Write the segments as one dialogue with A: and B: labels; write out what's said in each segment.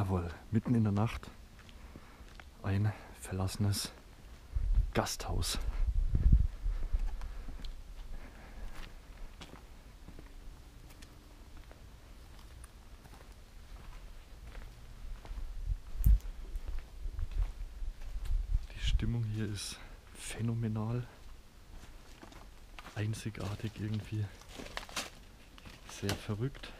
A: Jawohl, mitten in der Nacht ein verlassenes Gasthaus. Die Stimmung hier ist phänomenal, einzigartig irgendwie, sehr verrückt.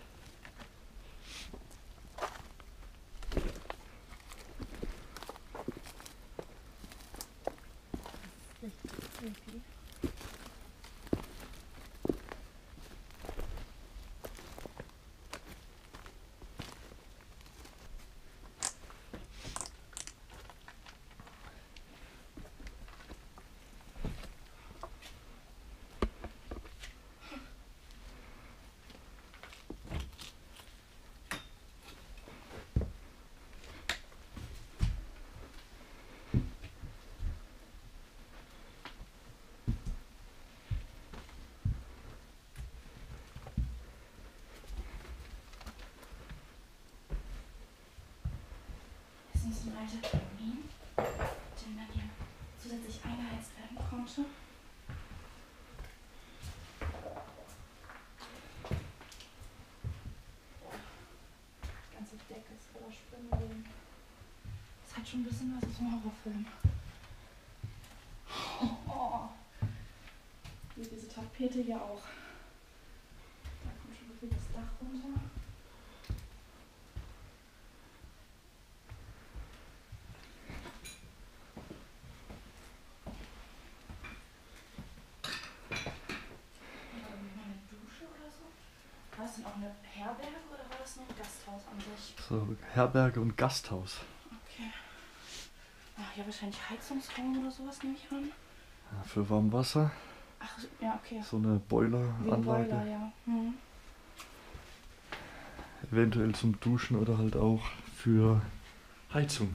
B: Ist ein alter Kamin, den dann hier zusätzlich eingeheizt werden konnte. Die ganze Decke ist voller Spinnenweben. Das hat schon ein bisschen was aus dem Horrorfilm. Oh. Wie diese Tapete hier auch. Da kommt schon wirklich das Dach runter. War irgendwie mal eine Dusche oder so? War das denn auch eine Herberge oder war das nur ein Gasthaus an sich?
A: So, Herberge und Gasthaus.
B: Okay. Ach, ja, wahrscheinlich Heizungsraum oder sowas nehme ich an.
A: Ja, für Warmwasser,
B: Ach, ja, okay.
A: so eine Boileranlage.
B: Boiler, ja. Hm.
A: Eventuell zum Duschen oder halt auch für Heizung.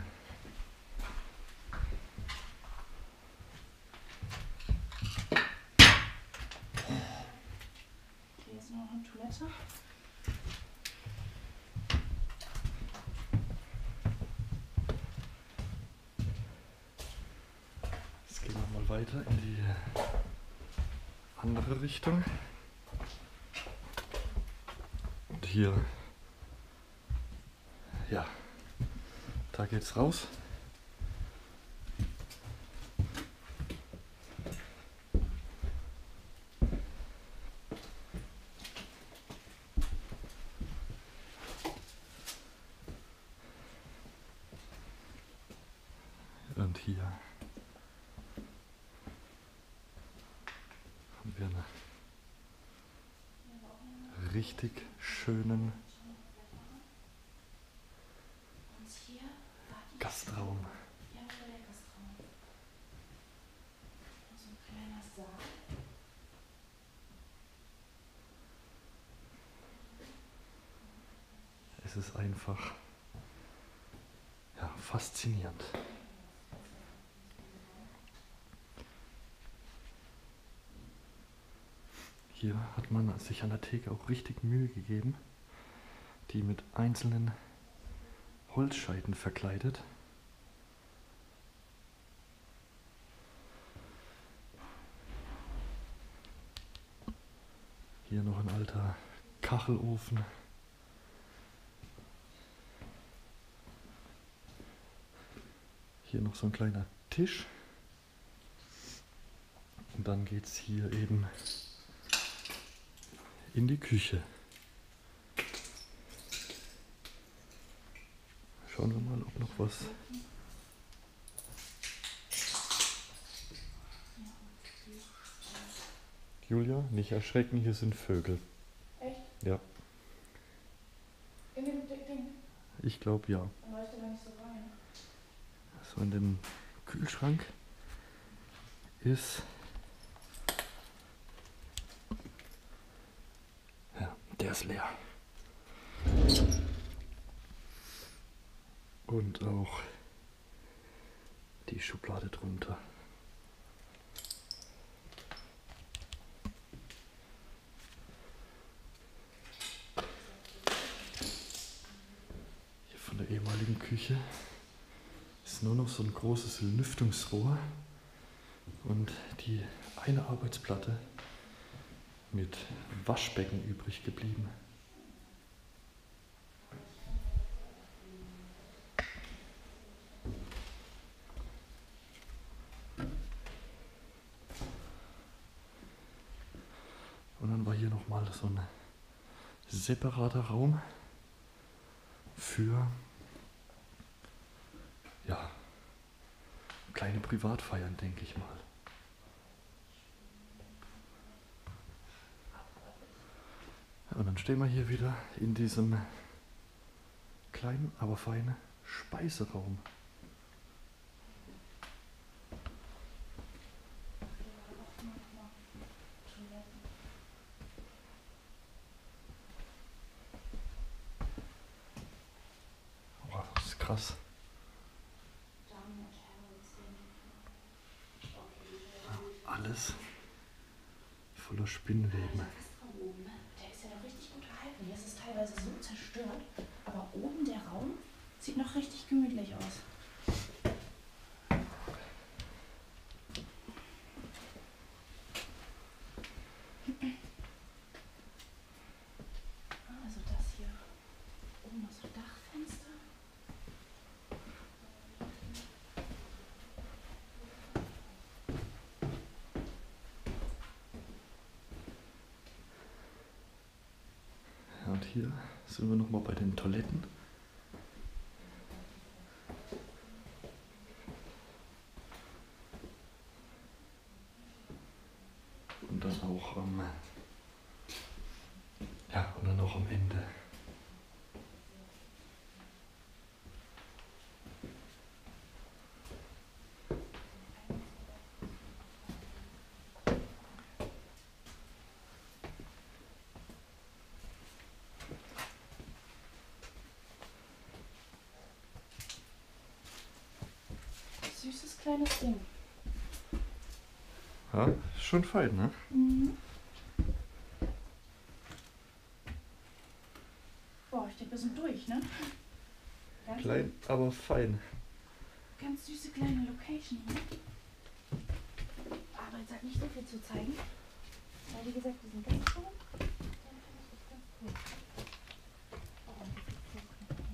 B: Okay, hier ist noch eine Toilette.
A: Jetzt gehen wir mal weiter in die andere Richtung. Und hier, ja, da geht's raus. Und hier haben wir einen richtig schönen
B: Und hier war die
A: Gastraum.
B: Ja, war der Gastraum. Und so ein kleiner Saal.
A: Es ist einfach ja, faszinierend. Hier hat man sich an der Theke auch richtig Mühe gegeben, die mit einzelnen Holzscheiten verkleidet. Hier noch ein alter Kachelofen. Hier noch so ein kleiner Tisch. Und dann geht es hier eben in die Küche. Schauen wir mal, ob noch was. Julia, nicht erschrecken, hier sind Vögel.
B: Echt?
A: Ja,
B: In dem Ding.
A: ich glaube ja.
B: Dann leuchtet er nicht so rein.
A: So in dem Kühlschrank ist. Ist leer. Und auch die Schublade drunter. Hier Von der ehemaligen Küche ist nur noch so ein großes Lüftungsrohr und die eine Arbeitsplatte mit Waschbecken übrig geblieben. Und dann war hier nochmal so ein separater Raum für ja, kleine Privatfeiern, denke ich mal. Und dann stehen wir hier wieder in diesem kleinen, aber feinen Speiseraum. Das ist krass. Alles voller Spinnweben.
B: Der ist ja noch richtig gut gehalten. Hier ist es teilweise so zerstört, aber oben der Raum sieht noch richtig gemütlich aus. Also das hier. Oben noch so Dachfenster.
A: Sind wir nochmal bei den Toiletten. Und dann auch am, ja, und dann auch am Ende.
B: Kleines Ding.
A: Ja, schon fein, ne?
B: Mhm. Boah, ich denke, wir sind durch, ne? Ganz,
A: Klein, aber fein.
B: ganz süße kleine Location hier. Aber jetzt hat nicht so viel zu zeigen. Weil, wie gesagt, wir sind ganz cool. Dann finde ich das ganz cool. Oh, und jetzt ist so knapp.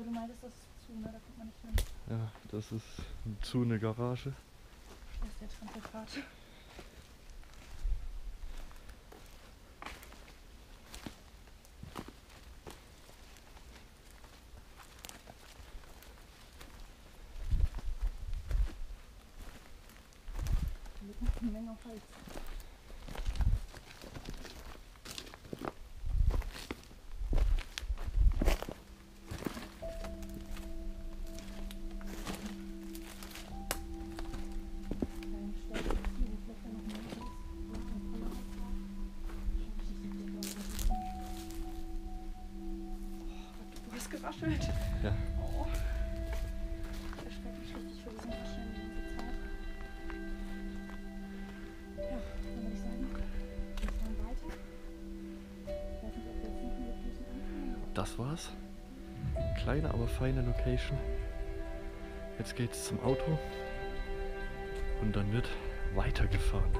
B: Aber du meintest, das ist zu, ne? Da kommt man nicht hin.
A: Ja, das ist zu eine Garage.
B: Das ist der noch eine Menge Holz. Ein- Oh, du hast geraschelt.
A: Ja.
B: Oh. Ich erschrecke mich richtig für diesen Rascheln die ganze Zeit. Ja, dann würde ich sagen, wir fahren weiter. Ich weiß nicht, ob wir jetzt noch eine Location anfangen.
A: Das war's. Kleine, aber feine Location. Jetzt geht's zum Auto. Und dann wird weitergefahren.